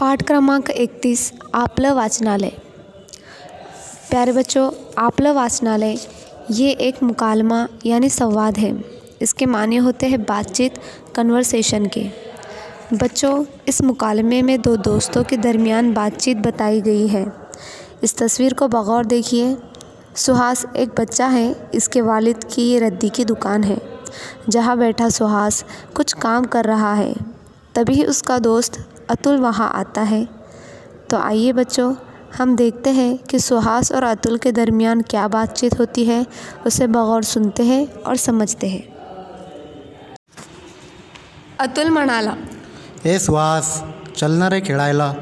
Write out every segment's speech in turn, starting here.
पाठ क्रमांक एकतीस, आपलं वाचनालय. प्यारे बच्चों, आपलं वाचनालय, ये एक मुकालमा यानी संवाद है. इसके माने होते हैं बातचीत कन्वर्सेशन के. बच्चों, इस मुकालमे में दो दोस्तों के दरमियान बातचीत बताई गई है। इस तस्वीर को बगौर देखिए। सुहास एक बच्चा है, इसके वालिद की ये रद्दी की दुकान है। जहाँ बैठा सुहास कुछ काम कर रहा है। तभी उसका दोस्त अतुल वहाँ आता है। तो आइए बच्चों हम देखते हैं कि सुहास और अतुल के दरमियान क्या बातचीत होती है। उसे बगौर सुनते हैं और समझते हैं। अतुल म्हणाला ए सुहास चलना रे खेळायला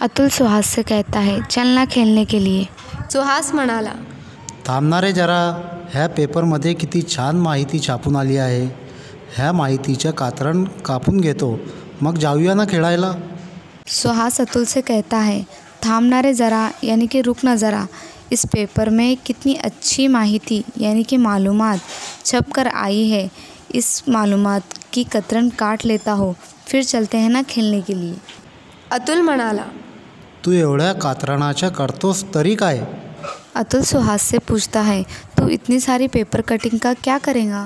अतुल सुहास से कहता है चलना खेलने के लिए। सुहास म्हणाला थांबना रे जरा ह्या पेपरमध्ये किती छान माहिती छापून आली आहे। ह्या माहितीचं कात्रण कापून घेतो मग जाऊया ना खेळायला? सुहास अतुल से कहता है थामना रे ज़रा यानी कि रुक ना ज़रा. इस पेपर में कितनी अच्छी माहिती यानी कि मालूमात छप कर आई है. इस मालूमात की कतरन काट लेता हो फिर चलते हैं ना खेलने के लिए. अतुल म्हणाला तू एवढ्या कात्रणाच्या करतोस तरी काय? अतुल सुहास से पूछता है तू इतनी सारी पेपर कटिंग का क्या करेगा?